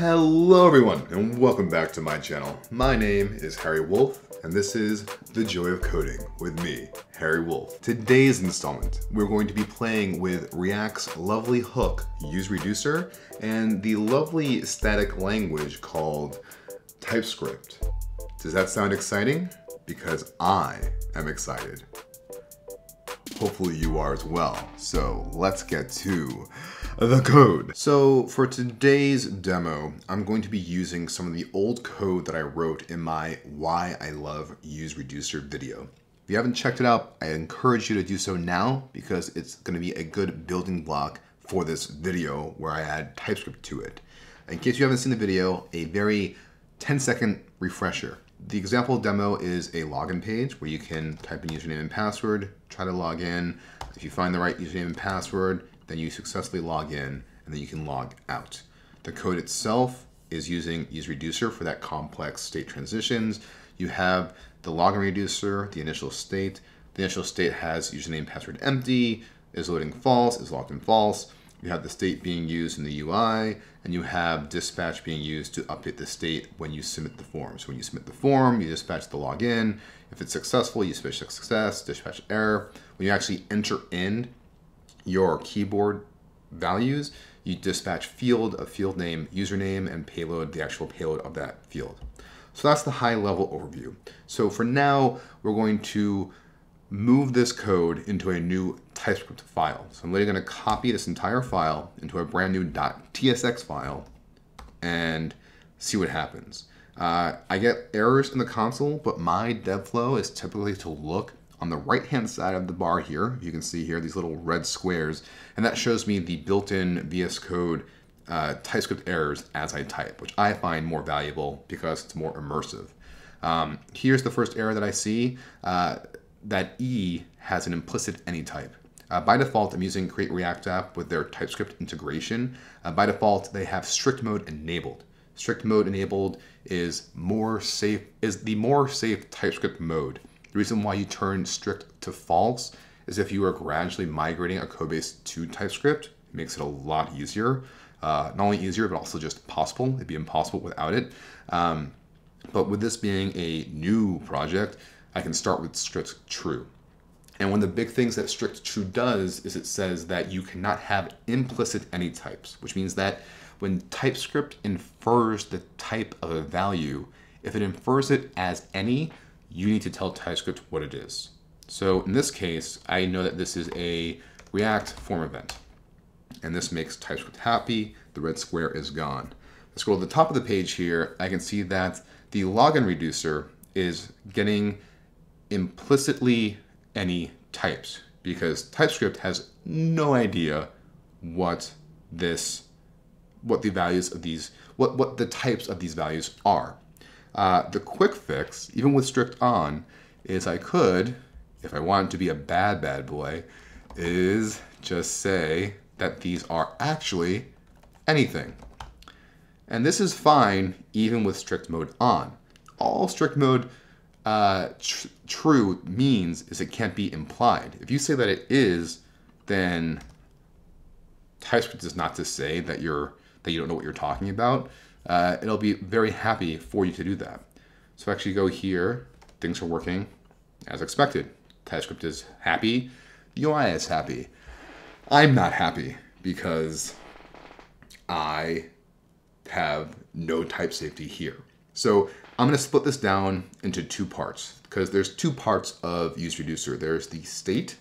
Hello everyone and welcome back to my channel. My name is Harry Wolff and this is The Joy of Coding with me, Harry Wolff. Today's installment, we're going to be playing with React's lovely hook, useReducer, and the lovely static language called TypeScript. Does that sound exciting? Because I am excited. Hopefully you are as well. So let's get to the code. So for today's demo, I'm going to be using some of the old code that I wrote in my Why I Love useReducer video. If you haven't checked it out, I encourage you to do so now because it's going to be a good building block for this video where I add TypeScript to it. In case you haven't seen the video, a very 10 second refresher. The example demo is a login page where you can type in username and password, try to log in. If you find the right username and password, then you successfully log in and then you can log out. The code itself is using useReducer for that complex state transitions. You have the login reducer, the initial state. The initial state has username password empty, is loading false, is locked in false. You have the state being used in the UI, and you have dispatch being used to update the state when you submit the form. So when you submit the form, you dispatch the login. If it's successful, you dispatch success, dispatch error. When you actually enter in your keyboard values, you dispatch field, a field name, username, and payload, the actual payload of that field. So that's the high level overview. So for now, we're going to move this code into a new TypeScript file. So I'm literally going to copy this entire file into a brand new .tsx file and see what happens. Uh, I get errors in the console, but my dev flow is typically to look on the right hand side of the bar here. You can see here these little red squares, and that shows me the built-in VS Code uh, TypeScript errors as I type, which I find more valuable because it's more immersive. Um, here's the first error that I see. Uh, that E has an implicit any type. Uh, by default, I'm using Create React App with their TypeScript integration. Uh, by default, they have strict mode enabled. Strict mode enabled is more safe is the more safe TypeScript mode. The reason why you turn strict to false is if you are gradually migrating a codebase to TypeScript, it makes it a lot easier. Uh, not only easier, but also just possible. It'd be impossible without it. Um, but with this being a new project, I can start with strict true. And one of the big things that strict true does is it says that you cannot have implicit any types, which means that when TypeScript infers the type of a value, if it infers it as any, you need to tell TypeScript what it is. So in this case, I know that this is a React form event. And this makes TypeScript happy. The red square is gone. Let's scroll to the top of the page here. I can see that the login reducer is getting implicitly any types because TypeScript has no idea what this, what the values of these, what, what the types of these values are. Uh, the quick fix, even with strict on, is I could, if I wanted to be a bad, bad boy, is just say that these are actually anything. And this is fine even with strict mode on. All strict mode uh, tr true means is it can't be implied. If you say that it is, then TypeScript is not to say that you're that you don't know what you're talking about. Uh, it'll be very happy for you to do that. So actually go here, things are working as expected. TypeScript is happy, UI is happy. I'm not happy because I have no type safety here. So I'm going to split this down into two parts because there's two parts of useReducer. There's the state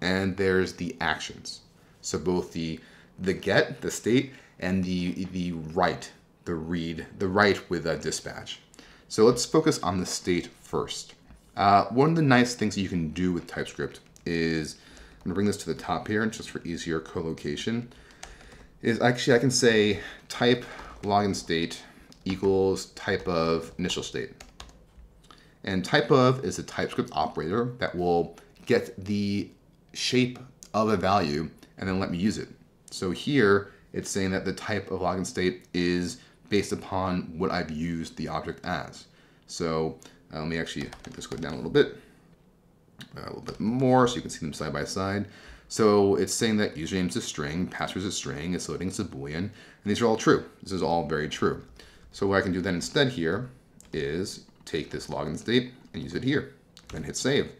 and there's the actions. So both the the get, the state, and the the write, the read, the write with a dispatch. So let's focus on the state first. Uh, one of the nice things you can do with TypeScript is, I'm gonna bring this to the top here just for easier co-location, is actually I can say type login state equals type of initial state. And type of is a TypeScript operator that will get the shape of a value and then let me use it. So here it's saying that the type of login state is based upon what I've used the object as. So uh, let me actually make this go down a little bit, uh, a little bit more so you can see them side by side. So it's saying that username is a string, password is a string, it's loading as a boolean, and these are all true. This is all very true. So what I can do then instead here is take this login state and use it here, then hit save.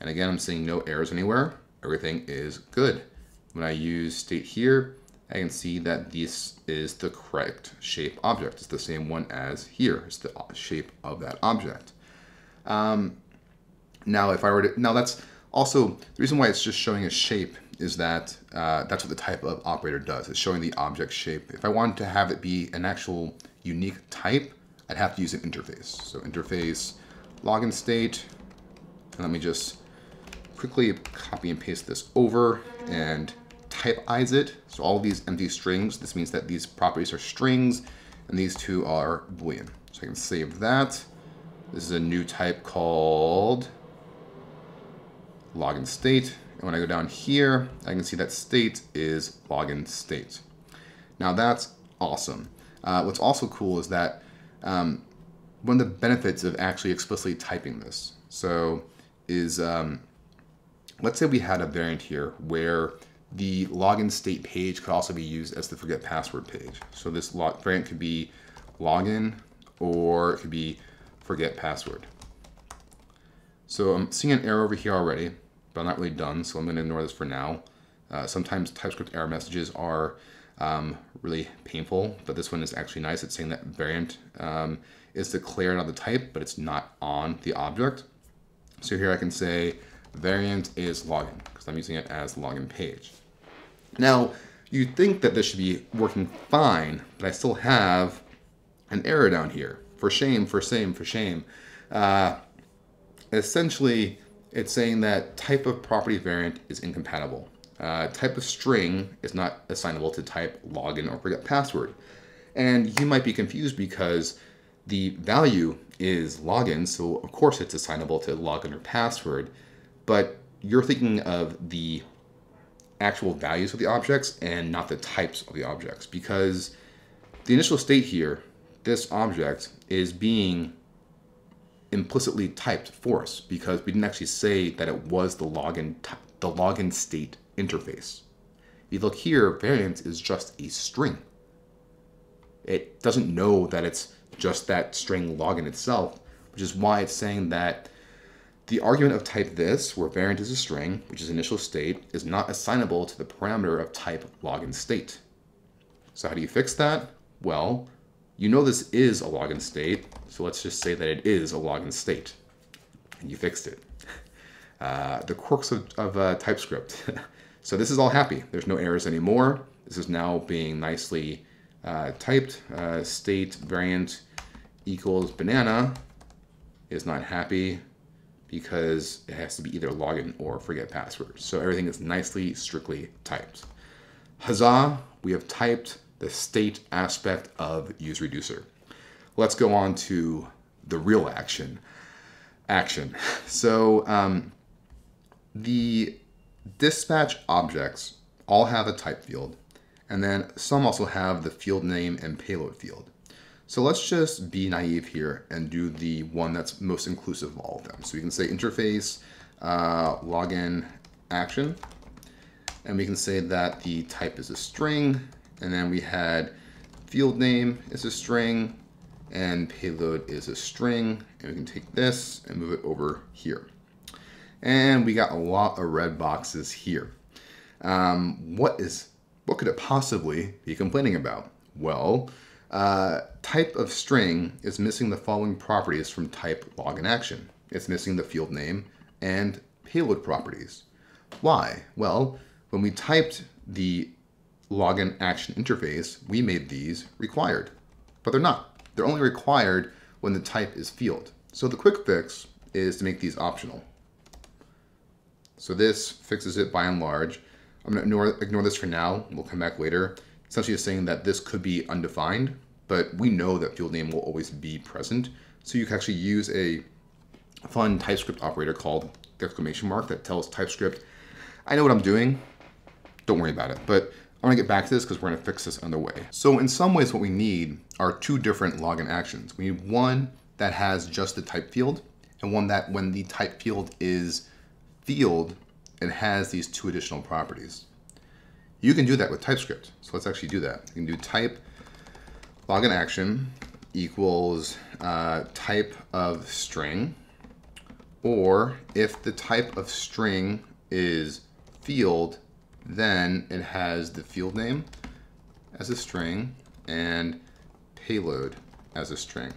And again, I'm seeing no errors anywhere. Everything is good. When I use state here, I can see that this is the correct shape object. It's the same one as here. It's the shape of that object. Um, now, if I were to, now that's also, the reason why it's just showing a shape is that uh, that's what the type of operator does. It's showing the object shape. If I wanted to have it be an actual unique type, I'd have to use an interface. So interface login state, and let me just quickly copy and paste this over and typeize it. So all these empty strings, this means that these properties are strings and these two are Boolean. So I can save that. This is a new type called login state. And when I go down here, I can see that state is login state. Now that's awesome. Uh, what's also cool is that um, one of the benefits of actually explicitly typing this, so is, um, let's say we had a variant here where the login state page could also be used as the forget password page. So this variant could be login or it could be forget password. So I'm seeing an error over here already, but I'm not really done, so I'm going to ignore this for now. Uh, sometimes TypeScript error messages are um, really painful, but this one is actually nice. It's saying that variant um, is declared on the type, but it's not on the object. So here I can say variant is login, because I'm using it as login page. Now, you'd think that this should be working fine, but I still have an error down here. For shame, for shame, for shame. Uh, essentially, it's saying that type of property variant is incompatible. Uh, type of string is not assignable to type login or forget password. And you might be confused because the value is login, so of course it's assignable to login or password, but you're thinking of the actual values of the objects and not the types of the objects because the initial state here, this object, is being implicitly typed for us because we didn't actually say that it was the login the login state interface. If you look here, variant is just a string. It doesn't know that it's just that string login itself, which is why it's saying that the argument of type this, where variant is a string, which is initial state, is not assignable to the parameter of type login state. So how do you fix that? Well, you know this is a login state, so let's just say that it is a login state. And you fixed it. Uh, the quirks of, of uh, TypeScript. so this is all happy. There's no errors anymore. This is now being nicely uh, typed. Uh, state variant equals banana is not happy because it has to be either login or forget password. So everything is nicely, strictly typed. Huzzah, we have typed the state aspect of useReducer. Let's go on to the real action. Action. So um, the dispatch objects all have a type field, and then some also have the field name and payload field. So let's just be naive here and do the one that's most inclusive of all of them. So we can say interface uh, login action, and we can say that the type is a string, and then we had field name is a string, and payload is a string, and we can take this and move it over here. And we got a lot of red boxes here. Um, what is what could it possibly be complaining about? Well, uh, type of string is missing the following properties from type login action. It's missing the field name and payload properties. Why? Well, when we typed the login action interface, we made these required, but they're not. They're only required when the type is field. So the quick fix is to make these optional. So this fixes it by and large. I'm gonna ignore, ignore this for now. We'll come back later. Essentially it's saying that this could be undefined but we know that field name will always be present. So you can actually use a fun TypeScript operator called the exclamation mark that tells TypeScript, I know what I'm doing, don't worry about it. But I'm gonna get back to this because we're gonna fix this on way. So in some ways what we need are two different login actions. We need one that has just the type field and one that when the type field is field, it has these two additional properties. You can do that with TypeScript. So let's actually do that. You can do type login action equals uh, type of string, or if the type of string is field, then it has the field name as a string and payload as a string.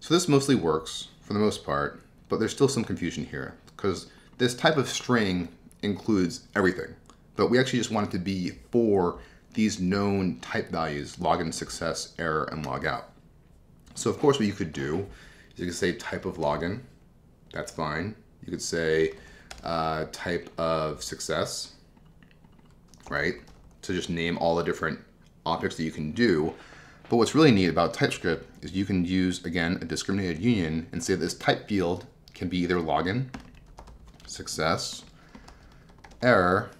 So this mostly works for the most part, but there's still some confusion here because this type of string includes everything, but we actually just want it to be for these known type values, login success, error, and logout. So of course what you could do is you could say type of login, that's fine. You could say uh, type of success, right? To just name all the different objects that you can do. But what's really neat about TypeScript is you can use, again, a discriminated union and say this type field can be either login, success, error,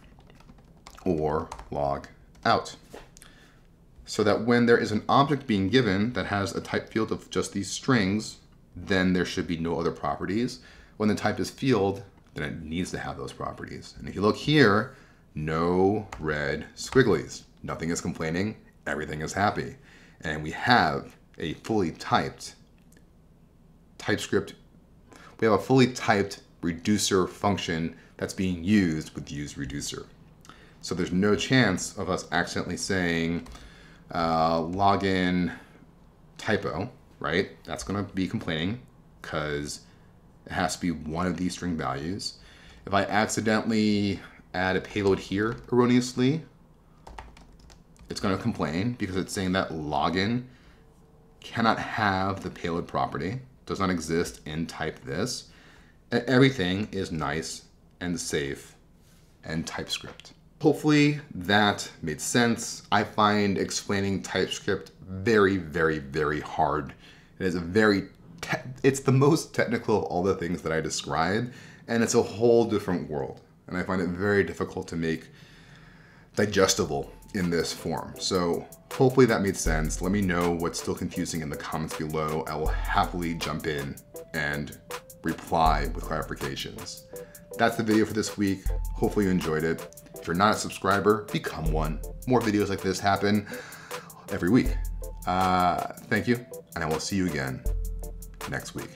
or log out. So that when there is an object being given that has a type field of just these strings, then there should be no other properties. When the type is field, then it needs to have those properties. And if you look here, no red squigglies. Nothing is complaining, everything is happy. And we have a fully typed TypeScript, we have a fully typed reducer function that's being used with useReducer. So there's no chance of us accidentally saying uh, login typo, right? That's going to be complaining because it has to be one of these string values. If I accidentally add a payload here erroneously, it's going to complain because it's saying that login cannot have the payload property, does not exist in type this. Everything is nice and safe and TypeScript. Hopefully that made sense. I find explaining TypeScript very, very, very hard. It is a very, it's the most technical of all the things that I describe, and it's a whole different world. And I find it very difficult to make digestible in this form. So hopefully that made sense. Let me know what's still confusing in the comments below. I will happily jump in and reply with clarifications. That's the video for this week. Hopefully you enjoyed it. If you're not a subscriber, become one. More videos like this happen every week. Uh, thank you, and I will see you again next week.